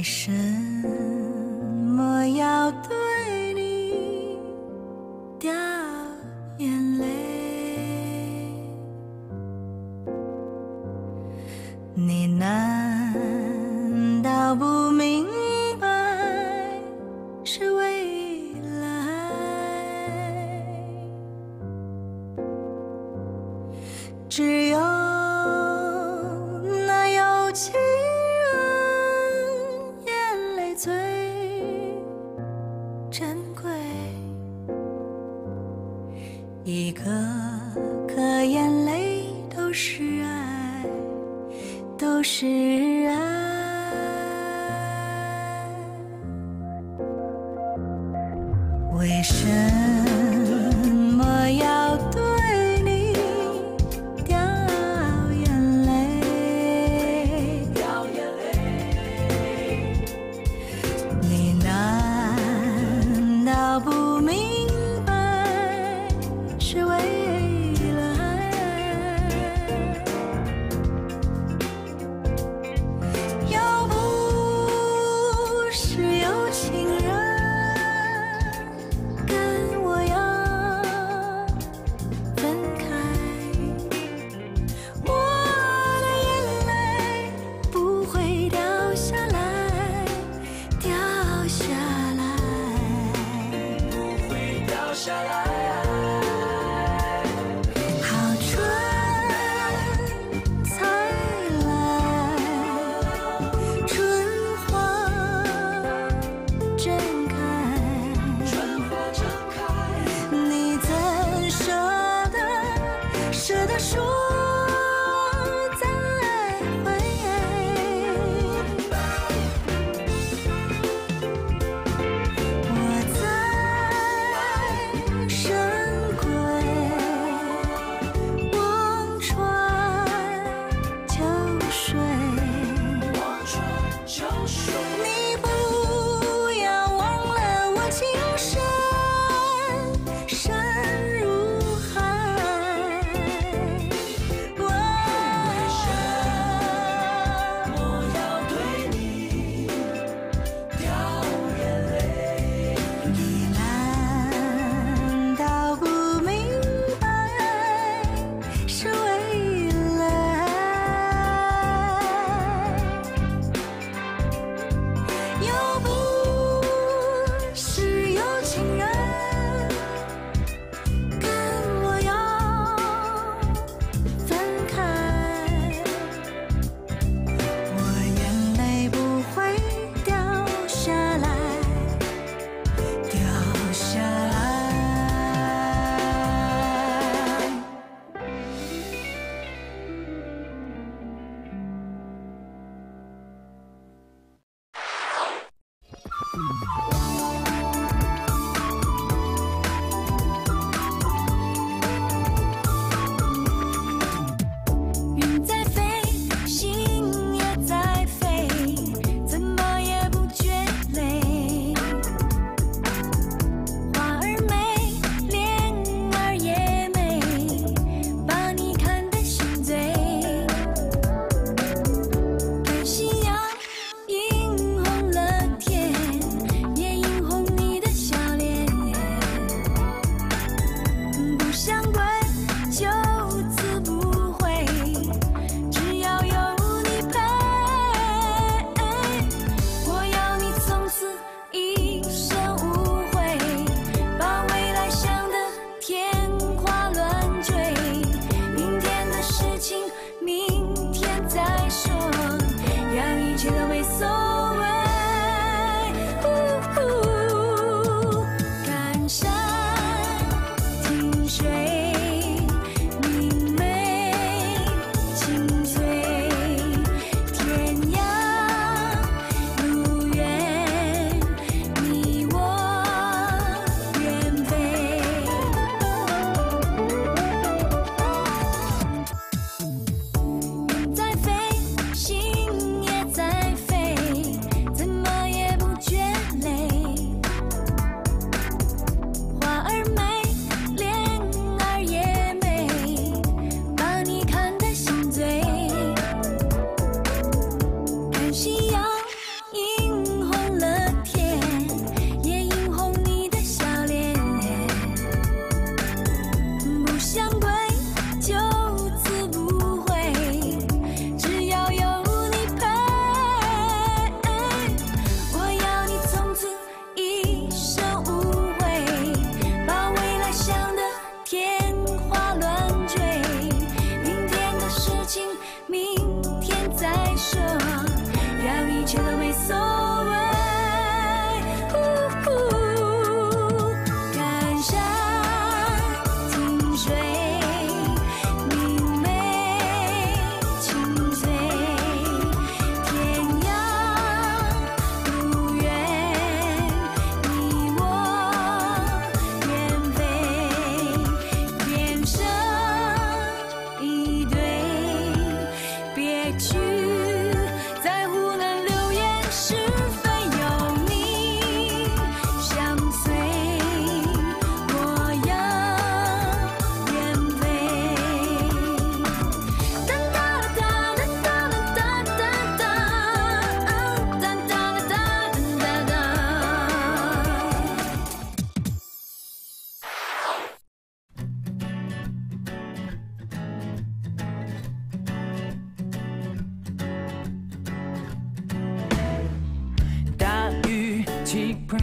为什么要对你掉眼泪？你难道不明白是未来只有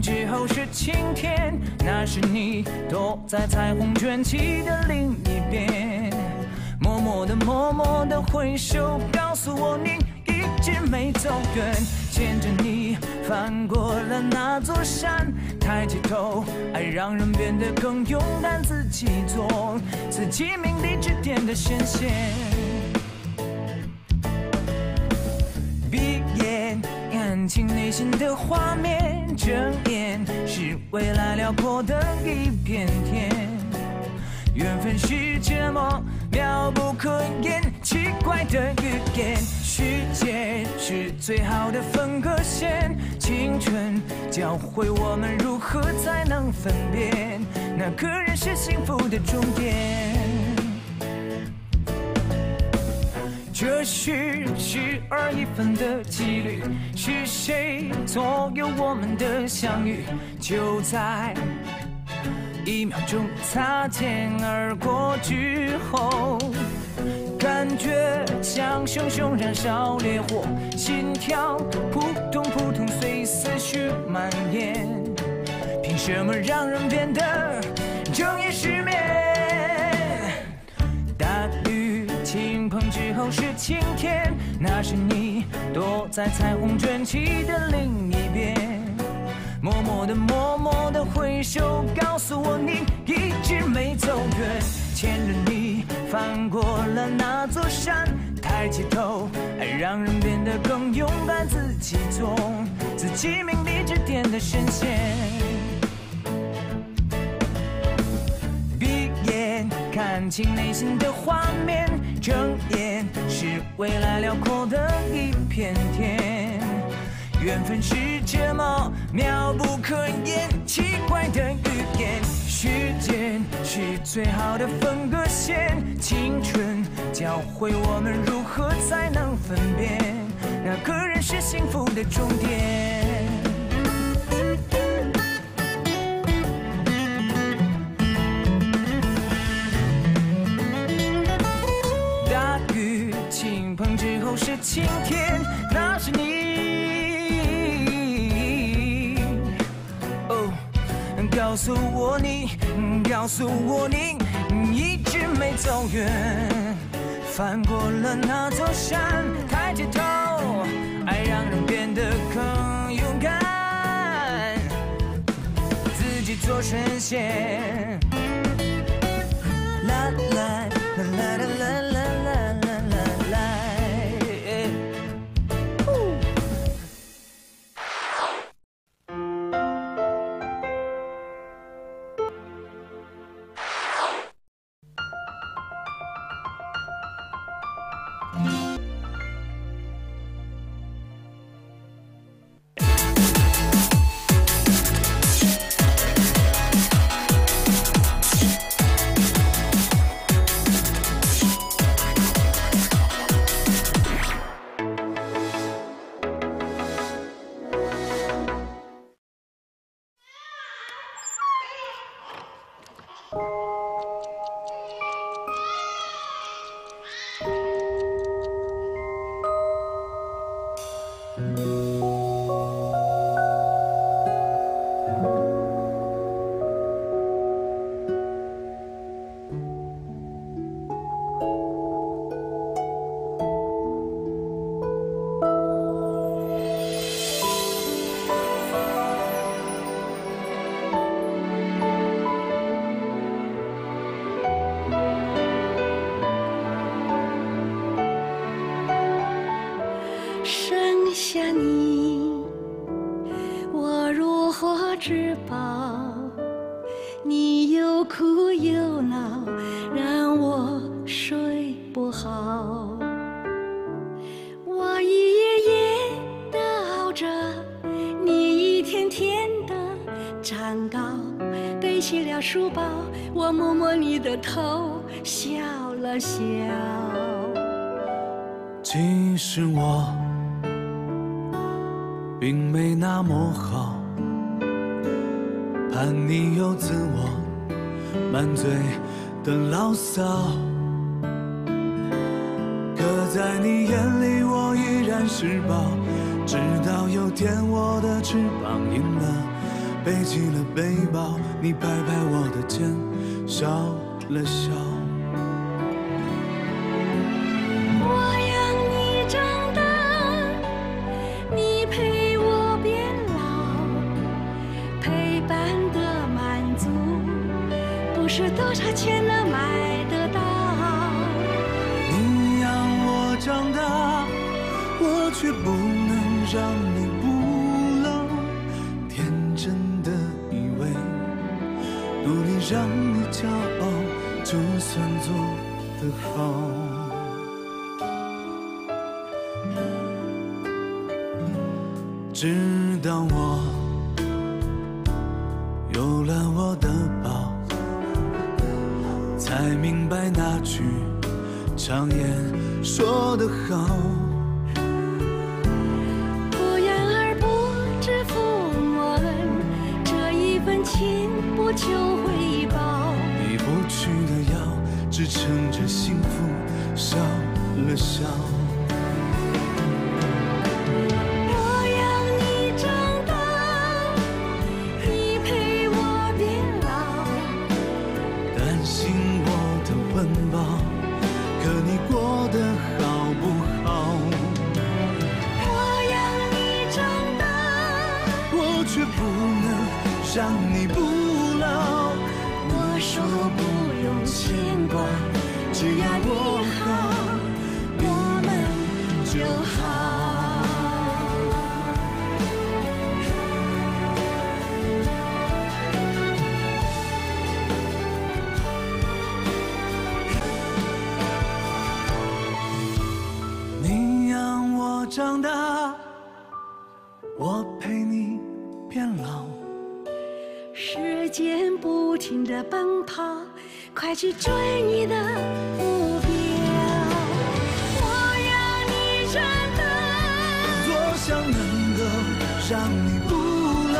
之后是晴天，那是你躲在彩虹卷起的另一边，默默的默默的挥手，告诉我你一直没走远，牵着你翻过了那座山，抬起头，爱让人变得更勇敢，自己做自己命里指点的神仙。看清内心的画面，睁眼是未来辽阔的一片天。缘分是这么妙不可言，奇怪的语言。时间是最好的分割线，青春教会我们如何才能分辨哪个人是幸福的终点。这是十二一分的几率，是谁左右我们的相遇？就在一秒钟擦肩而过之后，感觉像熊熊燃烧烈火，心跳扑通扑通随思绪蔓延。凭什么让人变得睁眼失眠？盆之后是晴天，那是你躲在彩虹卷起的另一边，默默的默默的挥手，告诉我你一直没走远，牵着你翻过了那座山，抬起头，爱让人变得更勇敢，自己做自己命里指点的神仙。闭眼看清内心的画面，睁眼是未来辽阔的一片天。缘分是这么妙不可言，奇怪的语言。时间是最好的分割线，青春教会我们如何才能分辨哪个人是幸福的终点。今天那是你。哦告诉我你告诉我你你一直没走远翻过了那座山抬起头爱让人变得更勇敢自己做神仙。啦啦啦啦啦啦好。我一夜夜的熬着，你一天天的长高。背起了书包，我摸摸你的头，笑了笑。其实我并没那么好，叛逆又自我，满嘴的牢骚。在你眼里，我依然是宝，直到有天我的翅膀硬了，背起了背包，你拍拍我的肩，笑了笑。我却不能让你不老。天真的以为，努力让你骄傲，就算做得好。直到我有了我的宝，才明白那句常言说得好。让你不老。我说不用牵挂，只要你好，我们就好。你养我长大，间不停地奔跑，快去追你的目标。我要你长大，多想能够让你不老。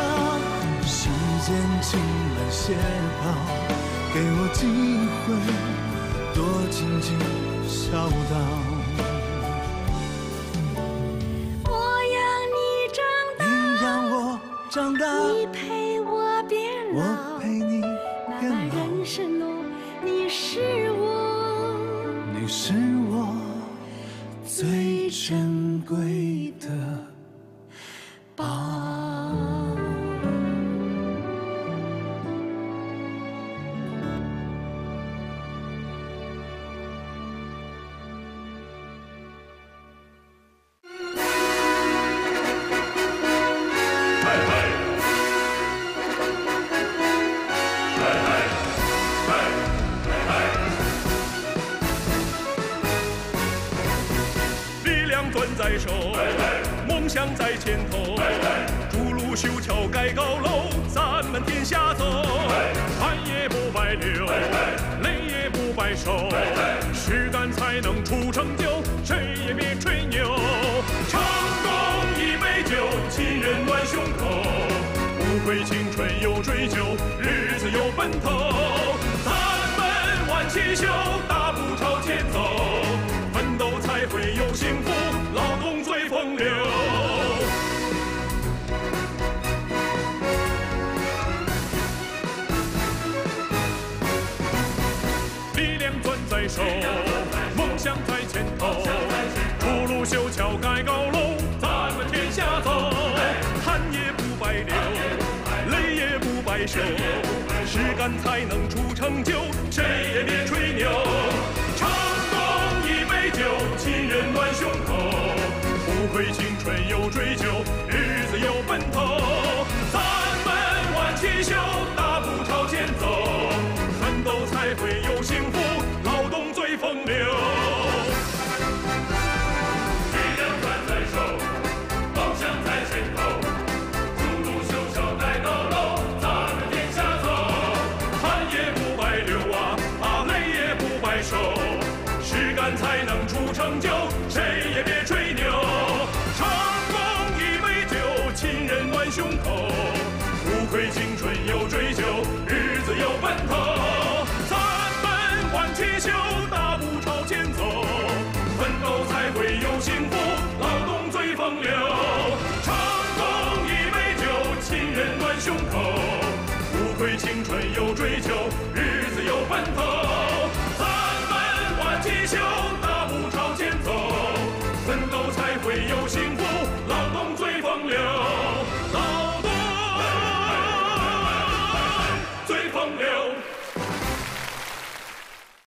时间轻慢些跑，给我机会多静静笑道。我要你长大，你让我长大，你陪我变老。你是我最珍贵的在手，梦想在前头。筑路修桥盖高楼，咱们天下走。汗也不白流，泪也不白受，实干才能出成就，谁也别吹牛。成功一杯酒，亲人暖胸口，不悔青春有追求，日子有奔头。咱们挽起袖，大步朝前走。手，梦想在前头。筑路修桥盖高楼，咱们天下走。汗也不白流，泪也不白受，实干才能出成就，谁也别吹牛。成功一杯酒，亲人暖胸口，不愧青春有追求，日子有奔头。